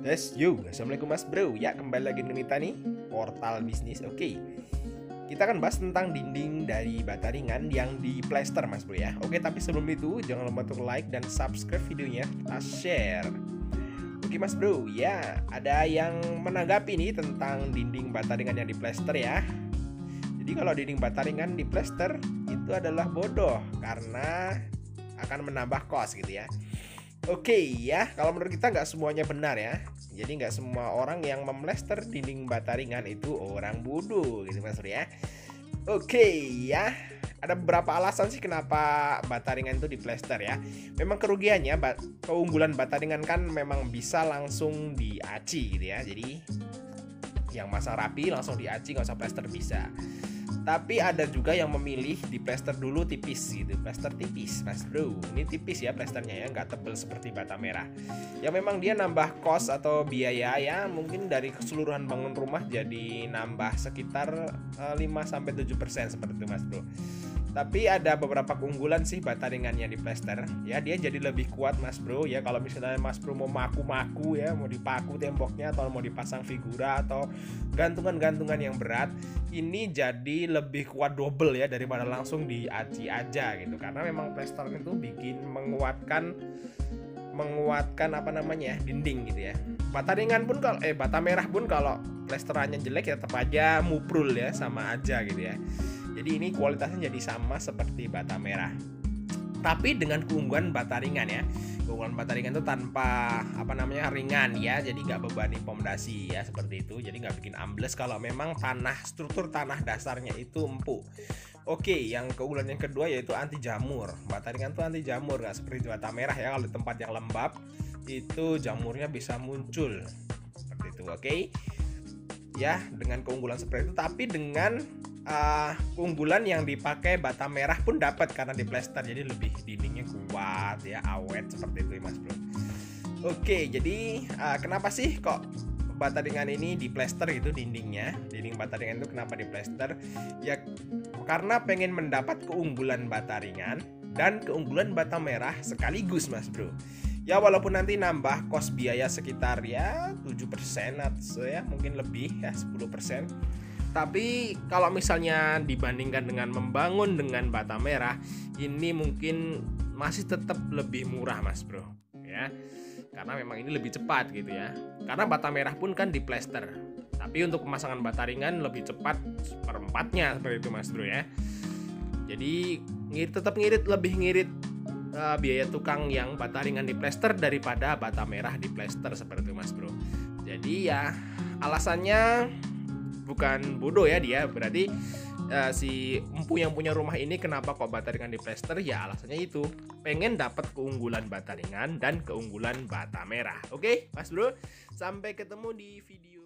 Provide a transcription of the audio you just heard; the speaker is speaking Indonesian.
Tes you, assalamualaikum mas bro. Ya kembali lagi dengan kita nih portal bisnis. Oke, kita akan bahas tentang dinding dari bata ringan yang di plaster mas bro ya. Oke, tapi sebelum itu jangan lupa untuk like dan subscribe videonya. Kita share. Oke mas bro, ya ada yang menanggapi nih tentang dinding bata ringan yang di plaster ya. Jadi kalau dinding bata ringan di plaster itu adalah bodoh karena akan menambah kos gitu ya. Oke ya, kalau menurut kita nggak semuanya benar ya. Jadi nggak semua orang yang memlester dinding bata ringan itu orang bodoh gitu mas ya. Oke ya, ada beberapa alasan sih kenapa bata ringan itu diplester ya. Memang kerugiannya, keunggulan bata ringan kan memang bisa langsung diaci gitu ya. Jadi yang masa rapi langsung diaci nggak usah plester bisa tapi ada juga yang memilih di plester dulu tipis gitu. Plester tipis mas bro. Ini tipis ya plesternya ya nggak tebel seperti bata merah. Ya memang dia nambah kos atau biaya ya. Mungkin dari keseluruhan bangun rumah jadi nambah sekitar 5 eh, sampai 7% seperti itu mas bro. Tapi ada beberapa keunggulan sih bata ringannya di plaster ya dia jadi lebih kuat mas bro. Ya kalau misalnya mas bro mau maku-maku ya mau dipaku temboknya atau mau dipasang figura atau gantungan-gantungan yang berat ini jadi lebih kuat double ya daripada langsung diaci aja gitu. Karena memang plaster itu bikin menguatkan menguatkan apa namanya dinding gitu ya. Bata ringan pun kalau eh bata merah pun kalau plesterannya jelek ya tetap aja muprul ya sama aja gitu ya. Jadi ini kualitasnya jadi sama seperti bata merah. Tapi dengan keunggulan bata ringan ya. Keunggulan bata ringan itu tanpa apa namanya ringan ya. Jadi nggak bebani pondasi ya seperti itu. Jadi nggak bikin ambles kalau memang tanah struktur tanah dasarnya itu empuk. Oke, yang keunggulan yang kedua yaitu anti jamur. Bata ringan itu anti jamur nggak seperti bata merah ya. Kalau di tempat yang lembab itu jamurnya bisa muncul seperti itu. Oke. Ya, dengan keunggulan seperti itu tapi dengan uh, keunggulan yang dipakai bata merah pun dapat karena di plaster jadi lebih dindingnya kuat ya awet seperti itu mas bro. Oke jadi uh, kenapa sih kok bata ringan ini di plaster itu dindingnya? Dinding bata ringan itu kenapa di plaster ya karena pengen mendapat keunggulan bata ringan dan keunggulan bata merah sekaligus mas bro. Ya walaupun nanti nambah kos biaya sekitar ya 7% atau ya mungkin lebih ya 10% tapi kalau misalnya dibandingkan dengan membangun dengan bata merah, ini mungkin masih tetap lebih murah, Mas Bro. Ya. Karena memang ini lebih cepat gitu ya. Karena bata merah pun kan di plester. Tapi untuk pemasangan bata ringan lebih cepat seperempatnya seperti itu, Mas Bro ya. Jadi ngirit tetap ngirit lebih ngirit uh, biaya tukang yang bata ringan di plester daripada bata merah di plester seperti itu, Mas Bro. Jadi ya alasannya bukan bodoh ya dia. Berarti uh, si empu yang punya rumah ini kenapa kok bata ringan di plester ya alasannya itu. Pengen dapat keunggulan bata ringan dan keunggulan bata merah. Oke okay, mas bro sampai ketemu di video